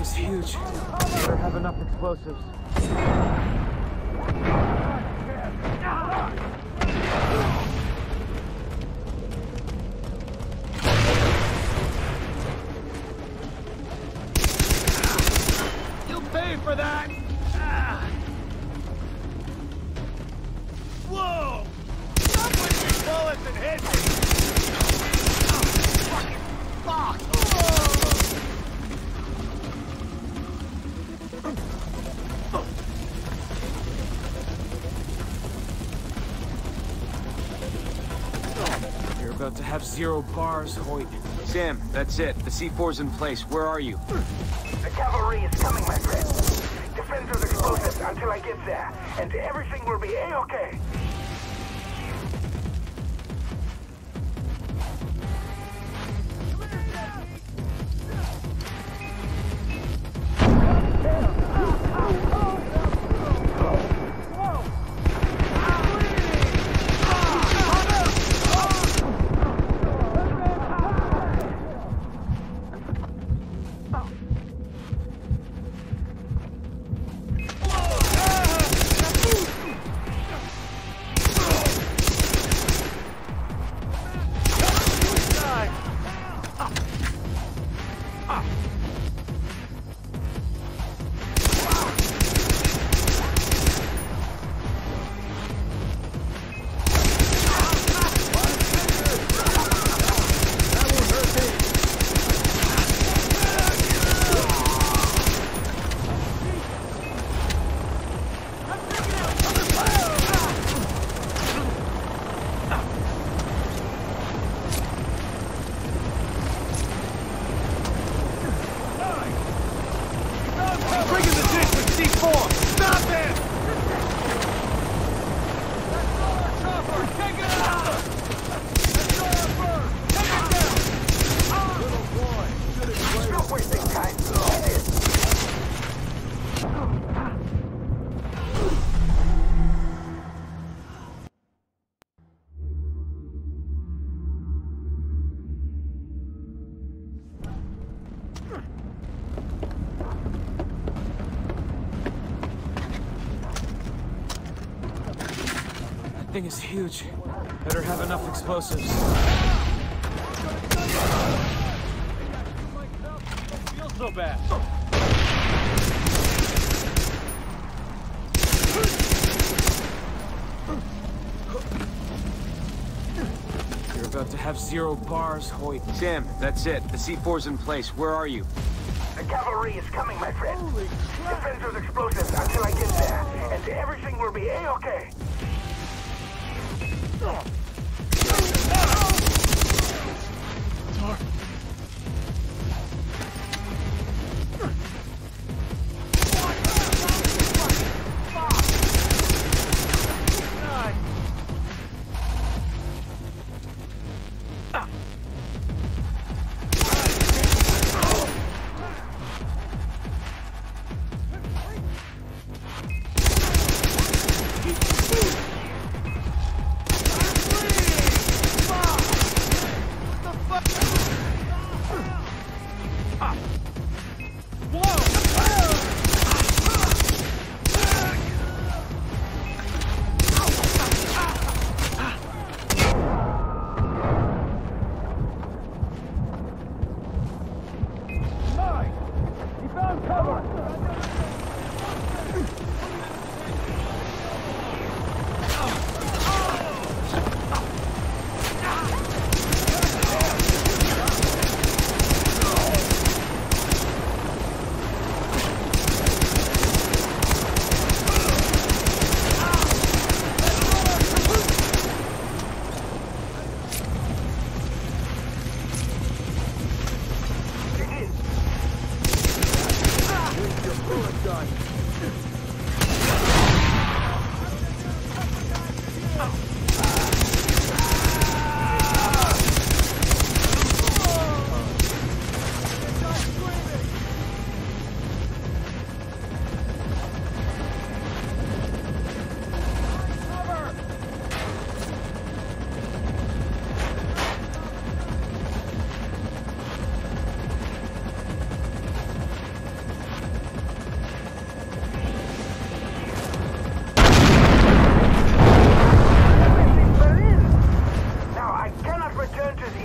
is huge. Better have enough explosives. You'll pay for that! Ah. Whoa! Stop with your bullets and hit me! About to have zero bars, Hoyt. Sam, that's it. The C4's in place. Where are you? The cavalry is coming, my friend. Defend those explosives until I get there, and everything will be A-okay. Thing is huge. Better have enough explosives. feel so bad. You're about to have zero bars, Hoyt. Sam, that's it. The C4's in place. Where are you? The cavalry is coming, my friend. Defend those explosives until I get there, and everything will be A-okay. Oh. fuck?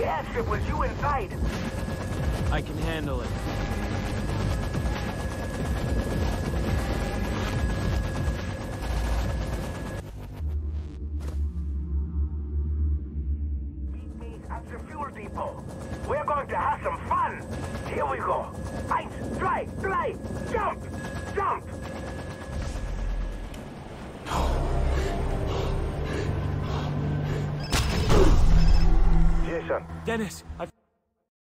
airstrip with you inside. I can handle it. We're going to have some fun. Here we go. Jump, jump. Dennis, I've